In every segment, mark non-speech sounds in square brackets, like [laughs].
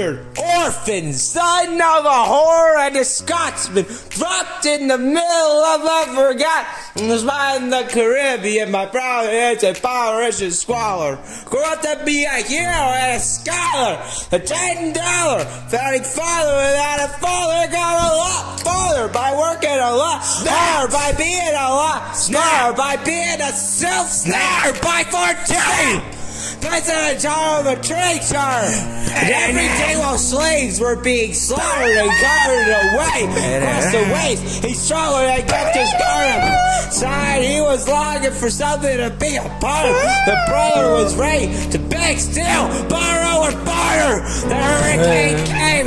bastard, orphan, son of a whore and a Scotsman, dropped in the middle of a forgot, was in the Caribbean, my brother is a Polynesian squalor, grew up to be a hero and a scholar, a ten dollar, founding father without a father, got a lot farther by working a lot harder, by being a lot smarter, by being a self-snare, by 14! President of a trade chart. And every day while slaves were being slaughtered and guarded away across the waste, he struggled and kept his up. Side, he was longing for something to be a part of. The brother was ready to beg, steal, borrow, and barter. The hurricane came,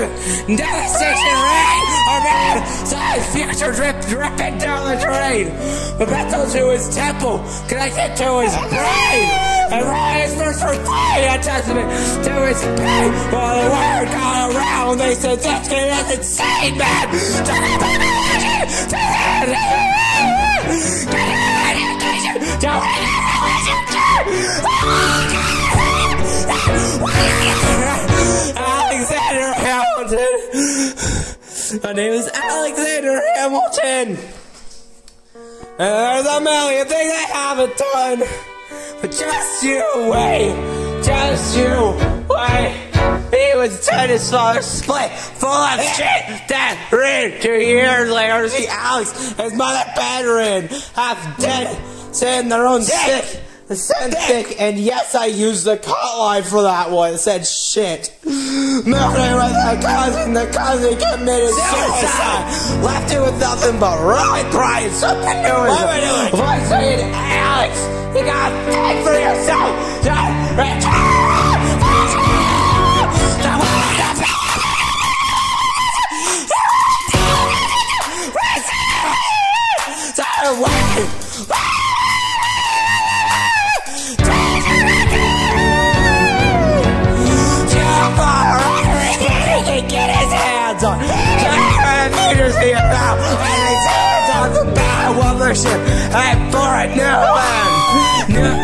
devastation rain, our man, side future dripped, dripping down the drain. The metal to his temple, connected to his brain. And rise for testament to his pain. While the word got around, they said this kid is insane, man. To Alexander Hamilton. My name is Alexander Hamilton. And there's a million things I haven't done. But just you wait, just you wait. He was father split, full of shit. Then ran two years later. See Alex, his mother bedridden, half dead, saying their own sick. Thick, and yes, I used the cut line for that one. It said shit. Murder with a cousin, the cousin committed suicide. Left it with nothing but really crying. Something new. What am I doing? What's saying, Alex? You gotta think for yourself. Don't get of the ship. And for [laughs]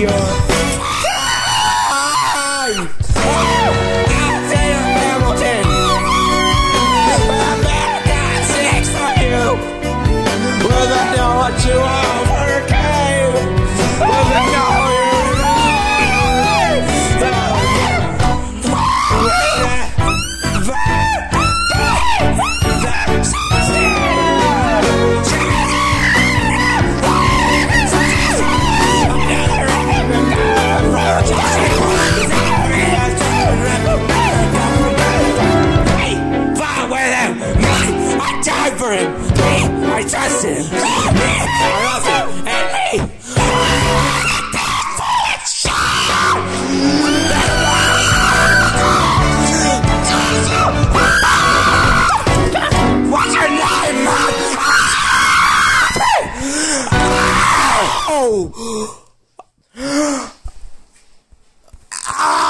your for him. I trust him. I love him. And me. What's your name? Oh! Ow!